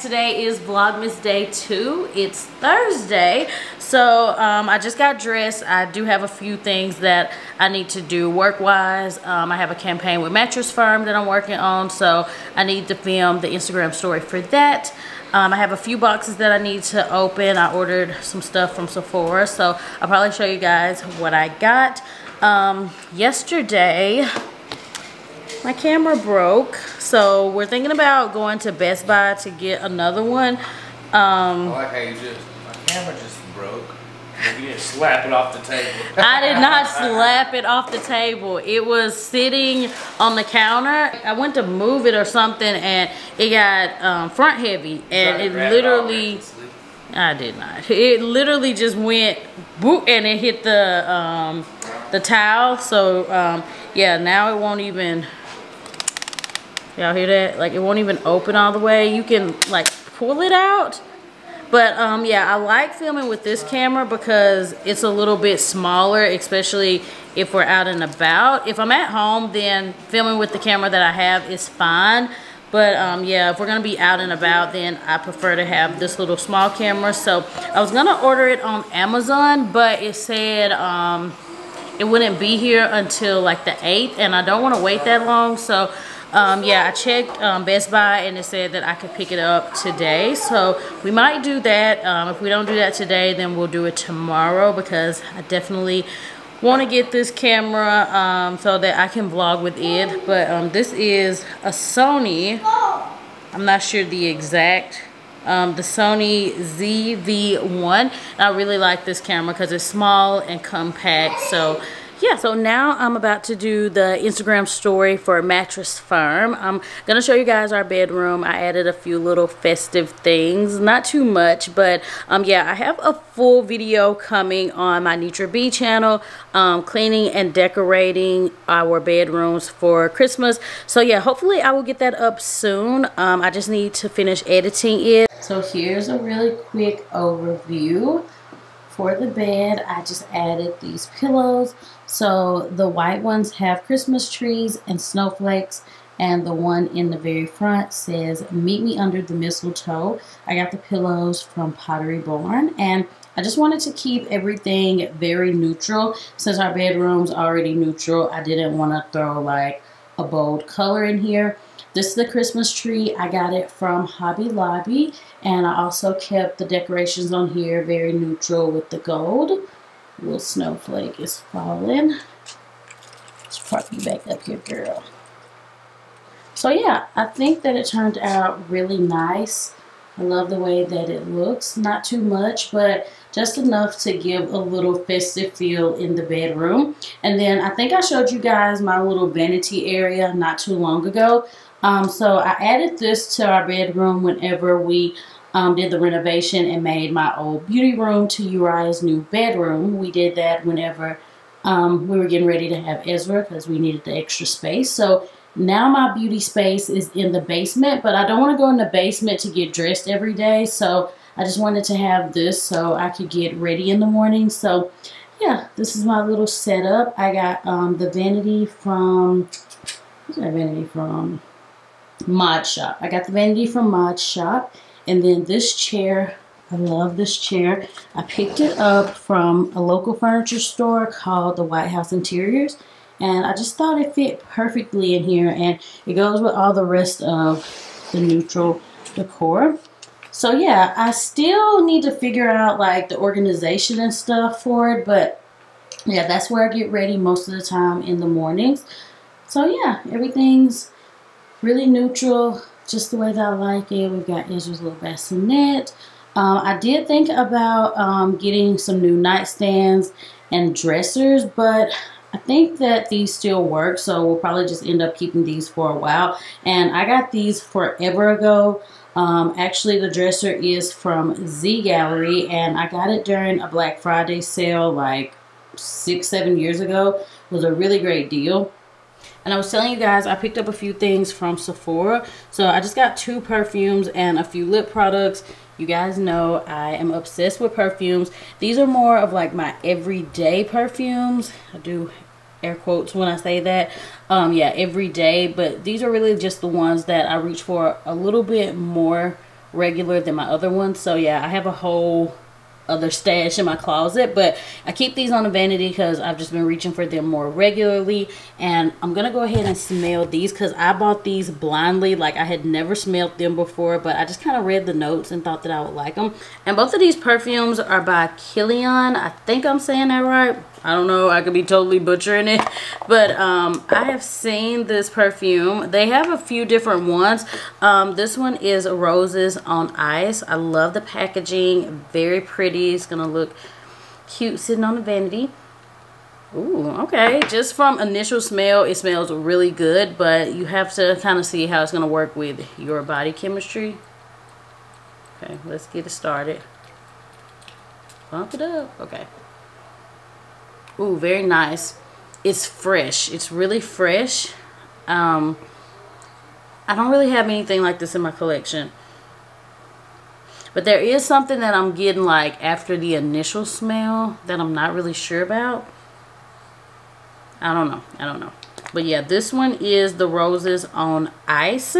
Today is Vlogmas Day 2. It's Thursday. So um, I just got dressed. I do have a few things that I need to do work-wise. Um, I have a campaign with Mattress Firm that I'm working on. So I need to film the Instagram story for that. Um, I have a few boxes that I need to open. I ordered some stuff from Sephora. So I'll probably show you guys what I got. Um, yesterday, my camera broke so we're thinking about going to Best Buy to get another one. Um, I like how you just my camera just broke. You didn't slap it off the table. I did not slap it off the table. It was sitting on the counter. I went to move it or something and it got um, front heavy and it literally I did not. It literally just went boop and it hit the um, the towel. So um, yeah now it won't even Y'all hear that? Like it won't even open all the way. You can like pull it out. But um, yeah, I like filming with this camera because it's a little bit smaller, especially if we're out and about. If I'm at home, then filming with the camera that I have is fine. But um, yeah, if we're gonna be out and about, then I prefer to have this little small camera. So I was gonna order it on Amazon, but it said um, it wouldn't be here until like the 8th, and I don't wanna wait that long. So um, yeah, I checked um, Best Buy and it said that I could pick it up today. So we might do that. Um, if we don't do that today, then we'll do it tomorrow because I definitely want to get this camera um, so that I can vlog with it. But um, this is a Sony. I'm not sure the exact um, the Sony ZV-1. I really like this camera because it's small and compact. So yeah, so now I'm about to do the Instagram story for Mattress Firm. I'm going to show you guys our bedroom. I added a few little festive things. Not too much, but um, yeah, I have a full video coming on my NitraaB channel, um, cleaning and decorating our bedrooms for Christmas. So yeah, hopefully I will get that up soon. Um, I just need to finish editing it. So here's a really quick overview. For the bed, I just added these pillows. So the white ones have Christmas trees and snowflakes and the one in the very front says meet me under the mistletoe. I got the pillows from Pottery Barn and I just wanted to keep everything very neutral. Since our bedroom's already neutral I didn't want to throw like a bold color in here. This is the Christmas tree. I got it from Hobby Lobby and I also kept the decorations on here very neutral with the gold Little snowflake is falling. Let's prop you back up here, girl. So yeah, I think that it turned out really nice. I love the way that it looks. Not too much, but just enough to give a little festive feel in the bedroom. And then I think I showed you guys my little vanity area not too long ago. Um, so I added this to our bedroom whenever we um, did the renovation and made my old beauty room to Uriah's new bedroom. We did that whenever um, we were getting ready to have Ezra because we needed the extra space. So now my beauty space is in the basement, but I don't want to go in the basement to get dressed every day. So I just wanted to have this so I could get ready in the morning. So yeah, this is my little setup. I got um, the vanity from, that vanity from? Mod Shop. I got the vanity from Mod Shop. And then this chair, I love this chair. I picked it up from a local furniture store called the White House Interiors. And I just thought it fit perfectly in here. And it goes with all the rest of the neutral decor. So yeah, I still need to figure out like the organization and stuff for it. But yeah, that's where I get ready most of the time in the mornings. So yeah, everything's really neutral just the way that I like it. We've got Ezra's little bassinet. Um, I did think about um, getting some new nightstands and dressers, but I think that these still work, so we'll probably just end up keeping these for a while. And I got these forever ago. Um, actually, the dresser is from Z Gallerie, and I got it during a Black Friday sale like six, seven years ago. It was a really great deal. And I was telling you guys, I picked up a few things from Sephora. So I just got two perfumes and a few lip products. You guys know I am obsessed with perfumes. These are more of like my everyday perfumes. I do air quotes when I say that. Um, yeah, every day. But these are really just the ones that I reach for a little bit more regular than my other ones. So yeah, I have a whole other stash in my closet but I keep these on the vanity because I've just been reaching for them more regularly and I'm gonna go ahead and smell these because I bought these blindly like I had never smelled them before but I just kind of read the notes and thought that I would like them and both of these perfumes are by Kilian I think I'm saying that right I don't know. I could be totally butchering it. But um, I have seen this perfume. They have a few different ones. Um, this one is Roses on Ice. I love the packaging. Very pretty. It's going to look cute sitting on the vanity. Ooh, okay. Just from initial smell, it smells really good. But you have to kind of see how it's going to work with your body chemistry. Okay, let's get it started. Pump it up. Okay. Ooh, very nice. It's fresh. It's really fresh. Um, I don't really have anything like this in my collection. But there is something that I'm getting like after the initial smell that I'm not really sure about. I don't know. I don't know. But yeah, this one is the Roses on Ice.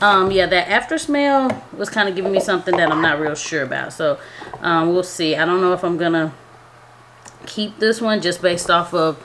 Um, yeah, that after smell was kind of giving me something that I'm not real sure about. So um, we'll see. I don't know if I'm going to keep this one just based off of,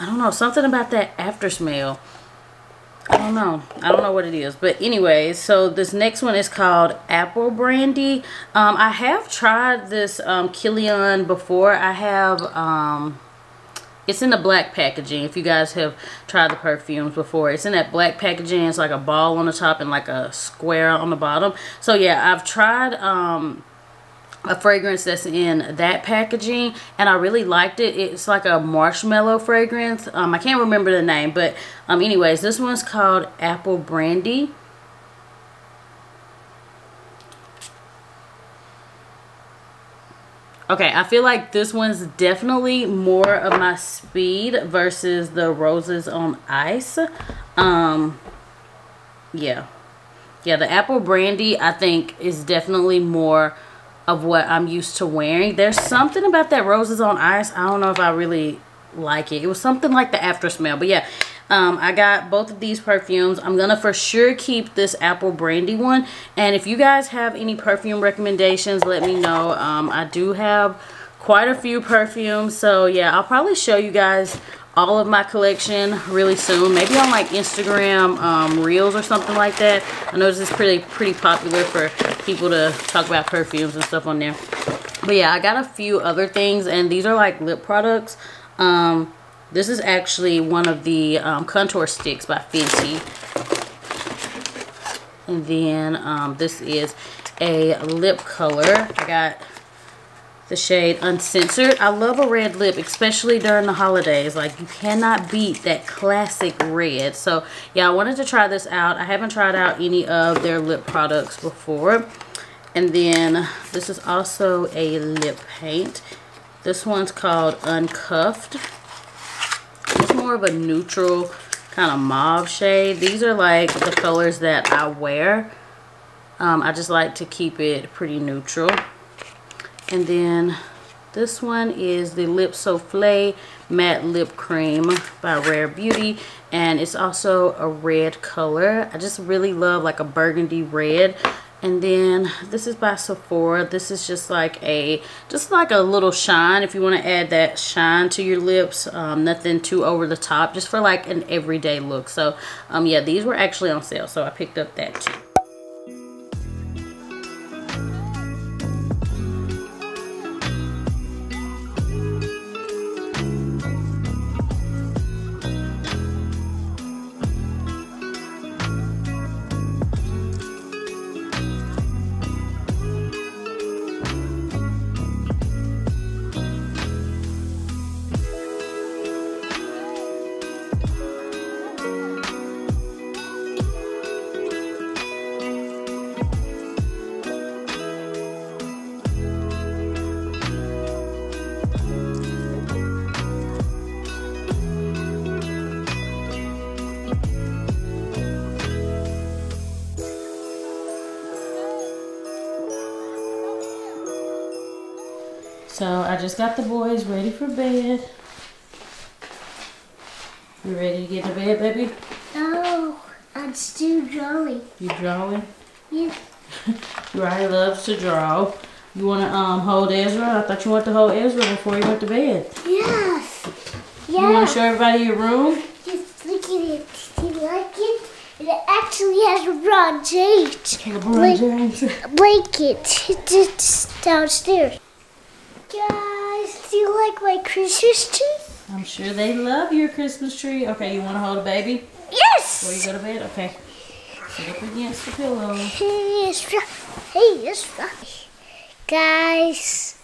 I don't know, something about that after smell. I don't know. I don't know what it is. But anyway, so this next one is called Apple Brandy. Um, I have tried this um, Kilian before. I have, um, it's in the black packaging. If you guys have tried the perfumes before. It's in that black packaging. It's like a ball on the top and like a square on the bottom. So yeah, I've tried... Um, a fragrance that's in that packaging and I really liked it. It's like a marshmallow fragrance. Um, I can't remember the name, but um, anyways, this one's called Apple Brandy. Okay, I feel like this one's definitely more of my speed versus the Roses on Ice. Um, yeah. Yeah, the Apple Brandy, I think, is definitely more of what I'm used to wearing. There's something about that Roses on Ice. I don't know if I really like it. It was something like the after smell. But yeah, um, I got both of these perfumes. I'm going to for sure keep this Apple Brandy one. And if you guys have any perfume recommendations, let me know. Um, I do have quite a few perfumes. So yeah, I'll probably show you guys all of my collection really soon. Maybe on like instagram um, reels or something like that. I know this is pretty pretty popular for people to talk about perfumes and stuff on there. But yeah i got a few other things and these are like lip products. Um, this is actually one of the um, contour sticks by fenty. And then um, this is a lip color. I got the shade Uncensored. I love a red lip, especially during the holidays. Like, you cannot beat that classic red. So, yeah, I wanted to try this out. I haven't tried out any of their lip products before. And then, this is also a lip paint. This one's called Uncuffed. It's more of a neutral kind of mauve shade. These are like the colors that I wear. Um, I just like to keep it pretty neutral. And then this one is the Lip Souffle Matte Lip Cream by Rare Beauty. And it's also a red color. I just really love like a burgundy red. And then this is by Sephora. This is just like a, just like a little shine. If you want to add that shine to your lips. Um, nothing too over the top. Just for like an everyday look. So um, yeah, these were actually on sale. So I picked up that too. So I just got the boys ready for bed. You ready to get to bed, baby? No, I'm still drawing. You drawing? Yeah. Riley loves to draw. You want to um hold Ezra? I thought you wanted to hold Ezra before you went to bed. Yes. You want to show everybody your room? Just look at it. Do you like it? It actually has a Ron James LeBron James. blanket. It's downstairs. Guys, do you like my Christmas tree? I'm sure they love your Christmas tree. Okay, you want to hold a baby Yes! before you go to bed? Okay. Sit up against the pillow. Hey, it's right. Hey, it's right. Guys,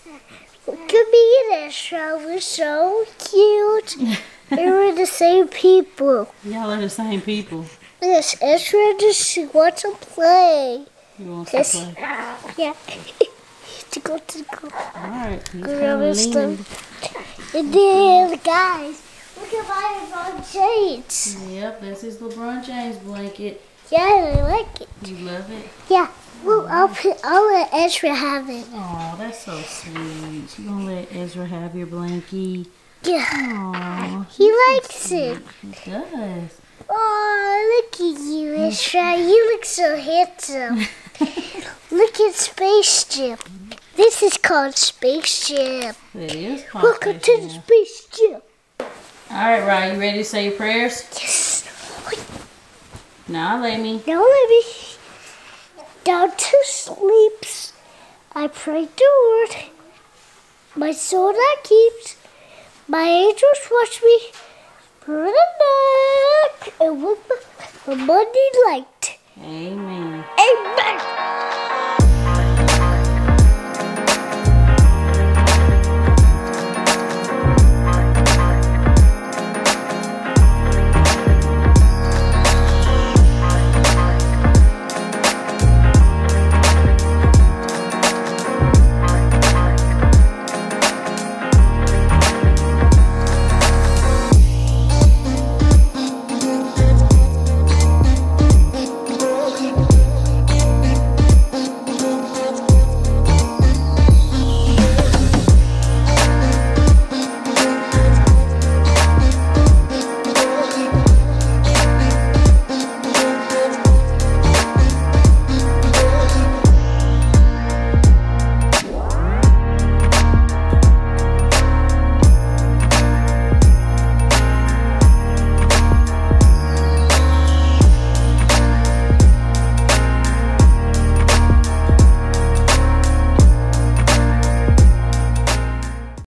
look at me and Ezra. We're so cute. we're the same people. Y'all are the same people. Yes, Ezra just wants to play. You want to play? Yeah. To go to the go. All right. He's Grab kinda his leaning. stuff. And then, guys, look at my Ron James. Yep, that's his LeBron James blanket. Yeah, I like it. You love it? Yeah. Well, I'll put, I'll let Ezra have it. Oh, that's so sweet. You gonna let Ezra have your blankie? Yeah. Aw, He likes it. he does. Oh, look at you, Ezra. You look so handsome. look at Spaceship. This is called Spaceship. It is Welcome to the Spaceship. All right, Ryan, you ready to say your prayers? Yes. Now, let me. Now let down to sleeps. I pray the word. My soul that keeps. My angels watch me through the night and with money light. Amen. Amen.